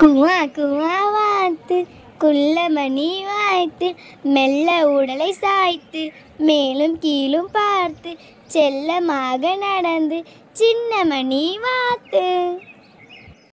குவா குவா வாத்து குள்ளமணி வாய்த்து மெல்ல உடலை சாய்த்து மேலும் கீழும் பார்த்து செல்லமாக நடந்து சின்னமணி வாத்து.